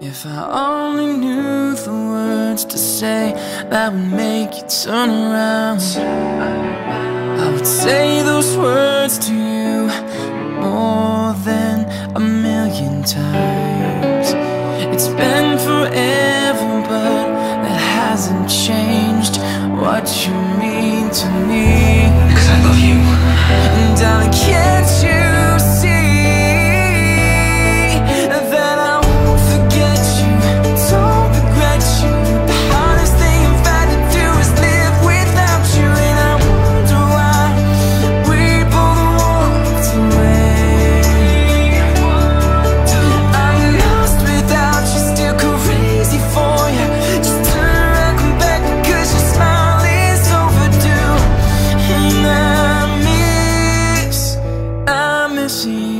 If I only knew the words to say that would make you turn around, I would say those words to you more than a million times. It's been forever, but that hasn't changed what you mean see